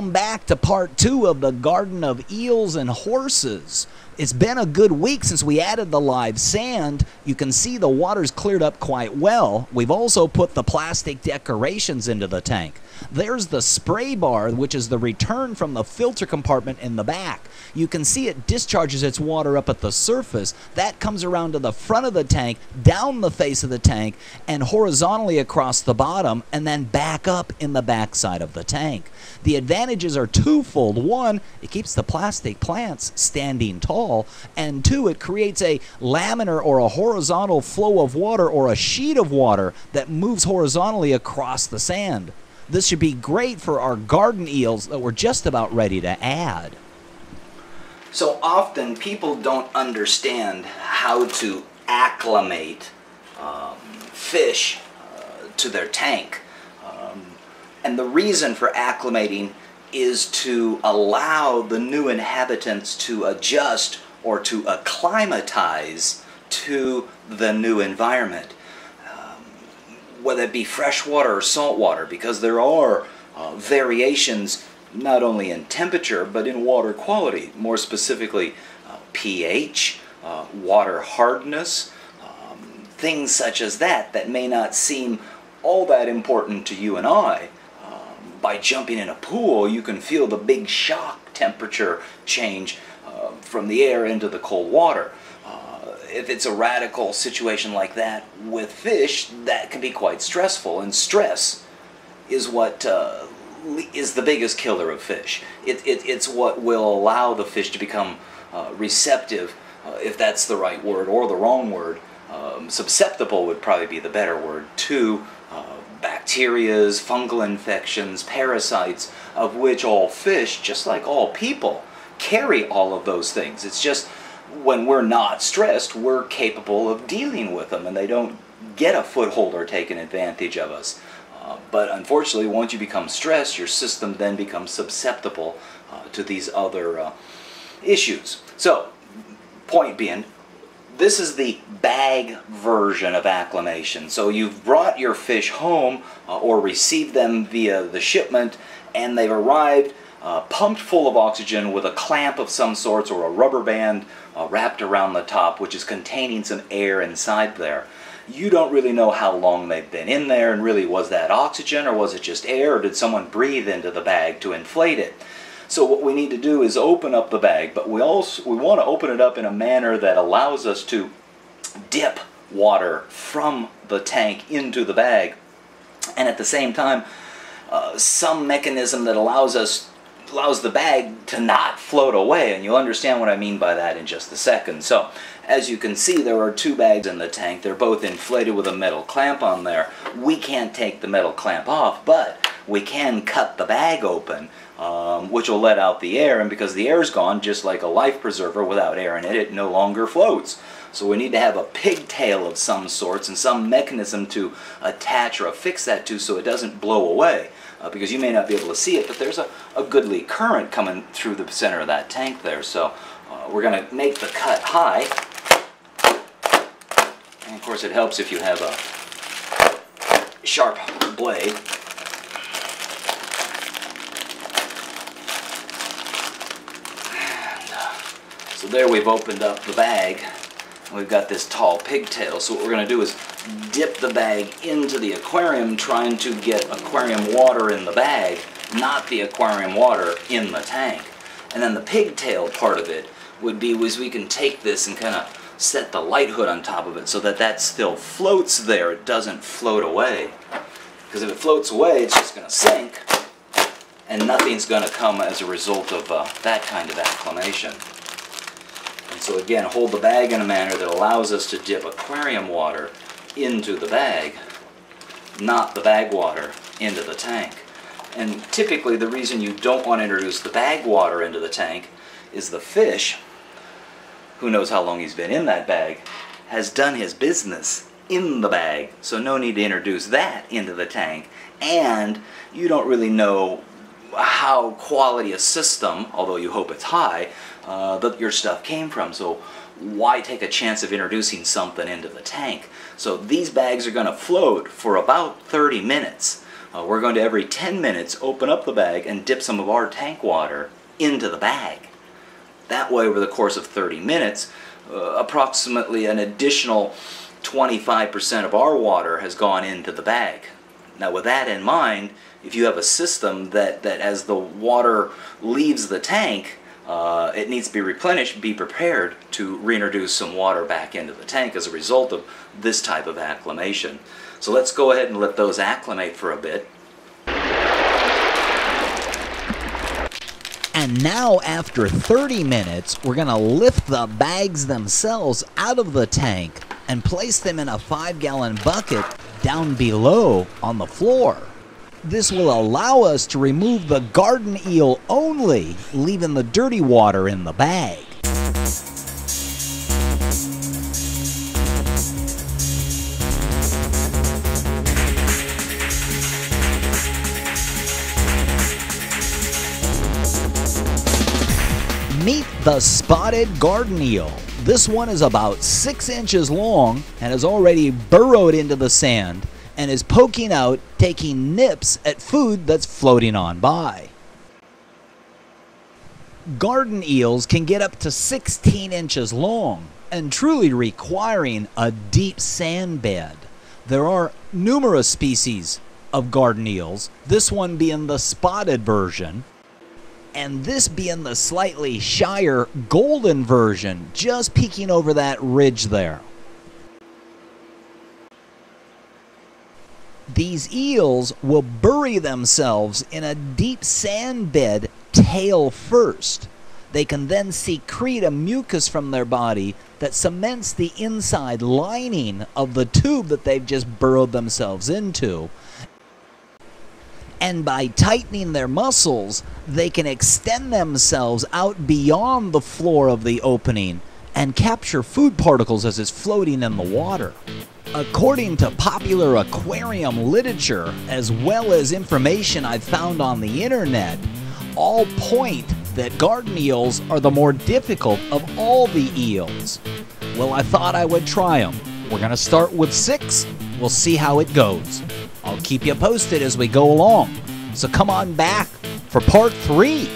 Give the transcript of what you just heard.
Welcome back to part two of the Garden of Eels and Horses. It's been a good week since we added the live sand. You can see the water's cleared up quite well. We've also put the plastic decorations into the tank. There's the spray bar, which is the return from the filter compartment in the back. You can see it discharges its water up at the surface. That comes around to the front of the tank, down the face of the tank, and horizontally across the bottom, and then back up in the backside of the tank. The advantages are twofold. One, it keeps the plastic plants standing tall, and two, it creates a laminar or a horizontal flow of water or a sheet of water that moves horizontally across the sand. This should be great for our garden eels that we're just about ready to add. So often people don't understand how to acclimate um, fish uh, to their tank. Um, and the reason for acclimating is to allow the new inhabitants to adjust or to acclimatize to the new environment whether it be fresh water or salt water, because there are uh, variations not only in temperature but in water quality, more specifically uh, pH, uh, water hardness, um, things such as that that may not seem all that important to you and I. By jumping in a pool, you can feel the big shock temperature change uh, from the air into the cold water if it's a radical situation like that with fish, that can be quite stressful. And stress is what uh, is the biggest killer of fish. It, it, it's what will allow the fish to become uh, receptive, uh, if that's the right word or the wrong word. Um, susceptible would probably be the better word to uh, bacterias, fungal infections, parasites, of which all fish, just like all people, carry all of those things. It's just when we're not stressed, we're capable of dealing with them and they don't get a foothold or taking advantage of us. Uh, but unfortunately, once you become stressed, your system then becomes susceptible uh, to these other uh, issues. So, point being, this is the bag version of acclimation. So you've brought your fish home uh, or received them via the shipment and they've arrived uh, pumped full of oxygen with a clamp of some sorts or a rubber band uh, wrapped around the top, which is containing some air inside there. You don't really know how long they've been in there, and really, was that oxygen or was it just air, or did someone breathe into the bag to inflate it? So what we need to do is open up the bag, but we also we want to open it up in a manner that allows us to dip water from the tank into the bag, and at the same time, uh, some mechanism that allows us allows the bag to not float away, and you'll understand what I mean by that in just a second. So, as you can see, there are two bags in the tank. They're both inflated with a metal clamp on there. We can't take the metal clamp off, but we can cut the bag open, um, which will let out the air, and because the air's gone, just like a life preserver without air in it, it no longer floats. So we need to have a pigtail of some sorts and some mechanism to attach or affix that to so it doesn't blow away uh, because you may not be able to see it, but there's a, a goodly current coming through the center of that tank there. So uh, we're going to make the cut high. And of course it helps if you have a sharp blade. And, uh, so there we've opened up the bag. We've got this tall pigtail. So what we're going to do is dip the bag into the aquarium trying to get aquarium water in the bag, not the aquarium water in the tank. And then the pigtail part of it would be was we can take this and kind of set the light hood on top of it so that that still floats there. It doesn't float away. Because if it floats away, it's just going to sink and nothing's going to come as a result of uh, that kind of acclimation. So again, hold the bag in a manner that allows us to dip aquarium water into the bag, not the bag water into the tank. And typically the reason you don't want to introduce the bag water into the tank is the fish, who knows how long he's been in that bag, has done his business in the bag, so no need to introduce that into the tank. And you don't really know how quality a system, although you hope it's high, uh, that your stuff came from. So why take a chance of introducing something into the tank? So these bags are going to float for about 30 minutes. uh, we're going to every 10 minutes open up the bag and dip some of our tank water into the bag. That way, over the course of 30 minutes, uh, approximately an additional 25% of our water has gone into the bag. Now, with that in mind, if you have a system that, that as the water leaves the tank, uh, it needs to be replenished, be prepared to reintroduce some water back into the tank as a result of this type of acclimation. So let's go ahead and let those acclimate for a bit. And now, after 30 minutes, we're going to lift the bags themselves out of the tank and place them in a 5 gallon bucket down below on the floor. This will allow us to remove the garden eel only, leaving the dirty water in the bag. Meet the spotted garden eel. This one is about six inches long and has already burrowed into the sand and is poking out, taking nips at food that's floating on by. Garden eels can get up to 16 inches long and truly requiring a deep sand bed. There are numerous species of garden eels, this one being the spotted version, and this being the slightly shyer golden version, just peeking over that ridge there. These eels will bury themselves in a deep sand bed tail first. They can then secrete a mucus from their body that cements the inside lining of the tube that they've just burrowed themselves into and by tightening their muscles, they can extend themselves out beyond the floor of the opening and capture food particles as it's floating in the water. According to popular aquarium literature, as well as information I've found on the internet, all point that garden eels are the more difficult of all the eels. Well, I thought I would try them. We're going to start with six. We'll see how it goes. I'll keep you posted as we go along. So come on back for part three.